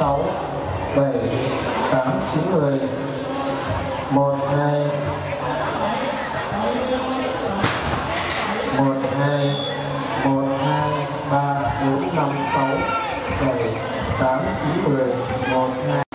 6 7 8 9 10 1 2 1 2 1 2 3 4 5 6 7 8 9 10 1 2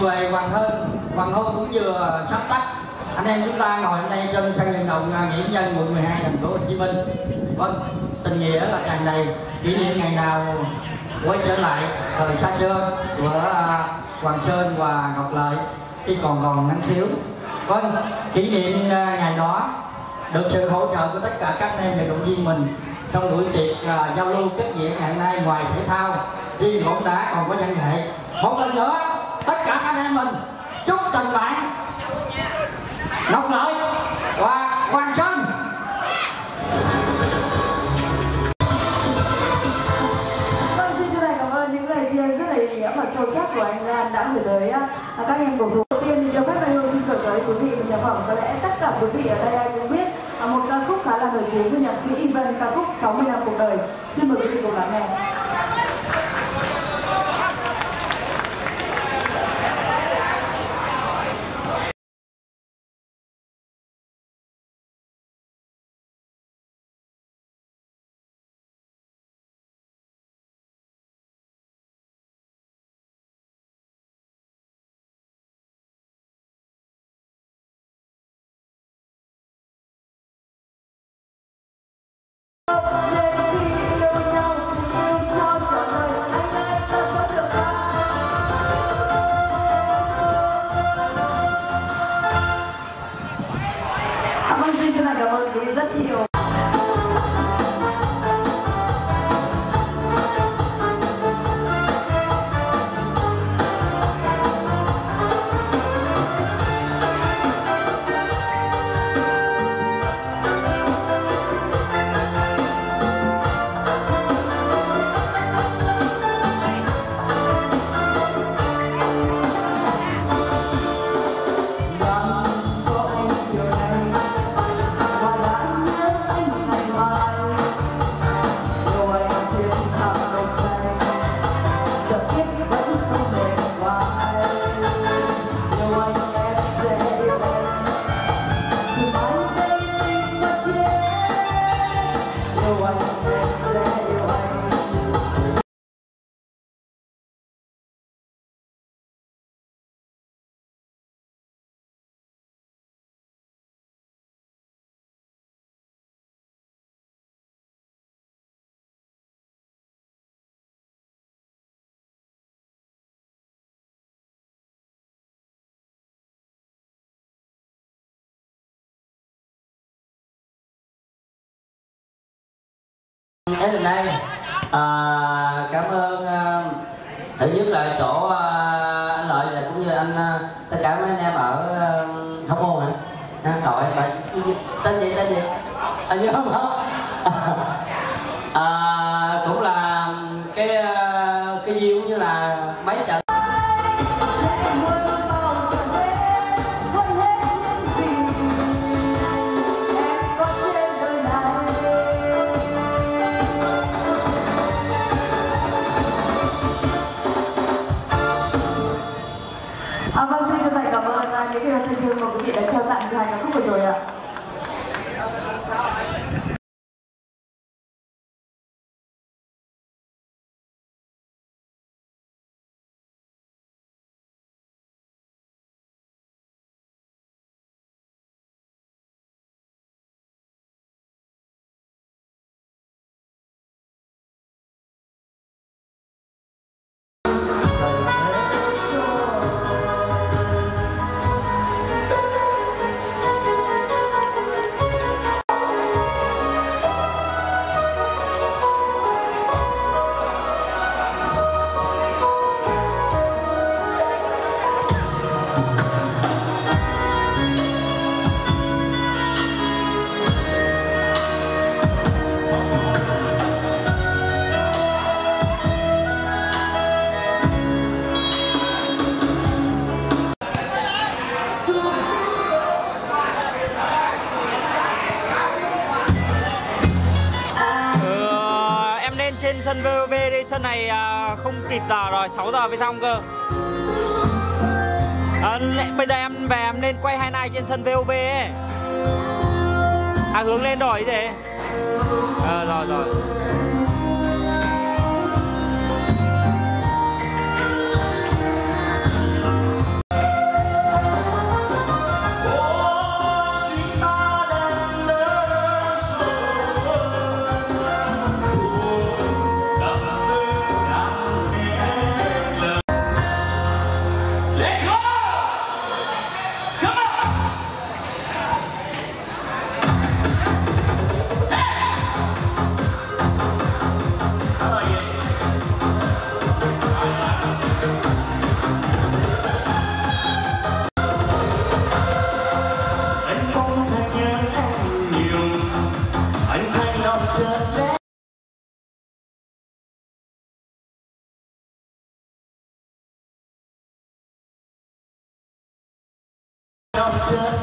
về hoàng hơn, hoàng hôn cũng vừa sắp tắt. Anh em chúng ta ngồi ở đây trên sân vận động à, nghĩa nhân quận 12 thành phố Hồ Chí Minh. Vâng tình nghĩa là tràn đầy. Kỷ niệm ngày nào quay trở lại thời xa xưa của à, Hoàng Sơn và Ngọc Lợi khi còn còn năng khiếu. Vâng kỷ niệm à, ngày đó được sự hỗ trợ của tất cả các anh em và động viên mình trong buổi tiệc uh, giao lưu kết nghĩa ngày hôm nay ngoài thể thao riêng bóng đá còn có văn nghệ một lần nữa tất cả anh em mình, chúc tình bạn ngọc lợi và hoàng sơn vâng xin chân thành cảm ơn những lời chia rất là ý nghĩa và sâu sắc của anh Lan đã gửi tới à, à, các em cổ thủ đầu tiên thì cho phép anh hương xin gửi tới quý vị một nhạc phẩm, có lẽ tất cả quý vị ở đây ai cũng biết à, một ca khúc khá là nổi tiếng của nhạc sĩ Ivan ca khúc 60 năm cuộc đời. Xin mời quý vị cùng lắng nghe. No. thấy hôm nay à, cảm ơn à, thứ nhất là chỗ à, anh lợi là cũng như anh à, tất cả mấy anh em ở à, hóc môn hả? Tội phải tên gì tên gì anh nhớ không? à, sân VOV đi sân này à, không kịp giờ rồi 6 giờ mới xong cơ. À, bây giờ em về em nên quay hai nay trên sân VOV ấy. À hướng lên đổi gì à ờ, rồi rồi. Doctor